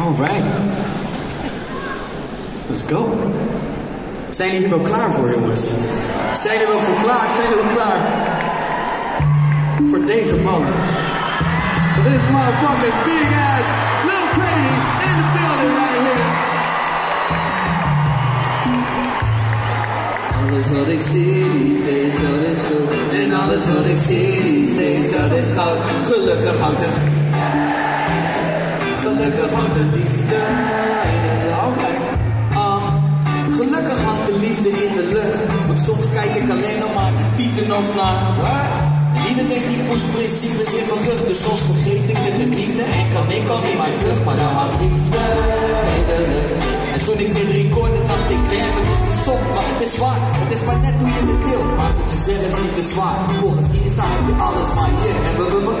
Alright. Let's go. Zijn jullie wel klaar voor, jongens? Zijn jullie wel voor klaar? Zijn jullie wel klaar? Voor deze man. For this motherfucking big ass Lil Crazy in the building right here. Alles wat ik zie these days, dat is goed. En alles wat ik zie these days, dat is goud. Gelukkig hangt er. Gelukkig hangt de liefde in de lucht. Um, gelukkig hangt de liefde in de lucht. Want soms kijk ik alleen nog maar naar tieten of naar. En iedereen die poest principes in mijn rug. Dus soms vergeet ik te genieten en kan ik al niet meer terug. Maar dan hangt liefde in de lucht. En toen ik dit recorde dacht ik, damn, het is te soft, maar het is waar. Het is maar net hoe je het deelt, maak het jezelf niet te zwaar. Volgens Insta heb je alles, maar hier hebben we mijn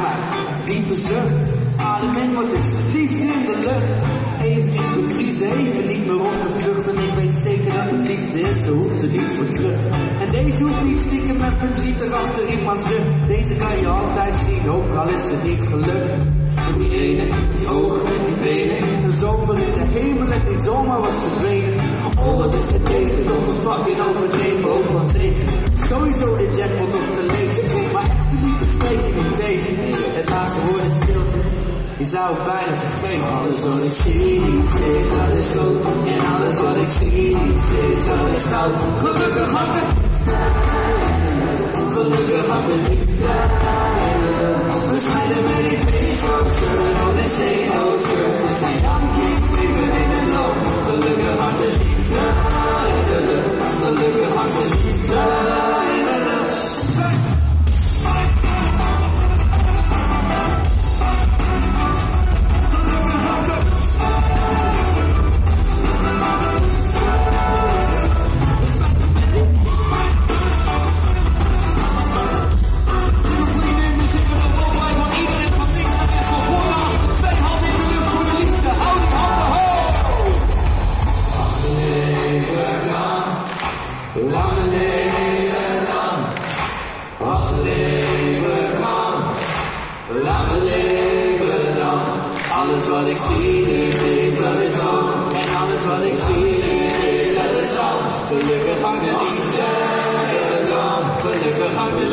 adem diepe zucht. Adem in, wat is liefde in de lucht. Eventjes bevriezen, even niet meer op de vlucht. En ik weet zeker dat het liefde is, ze hoeft er niets voor terug. En deze hoeft niet stiekem met verdriet erachter iemands rug. Deze kan je altijd zien, ook al is het niet gelukt. Met die ene, die ogen en die benen. De zomer in de hemel en die zomer was verdwenen. Oh, wat is het leven toch een fucking overdreven hoop van zegen. Je zou het bijna vergeten. Alles wat ik zie days, dat is goed. En alles wat ik zie days, dat is goud. Gelukkig hangt de Gelukkig hangt de Alles wat ik zie is, is al. En alles wat ik zie is, dat is al. Gelukkig hangt de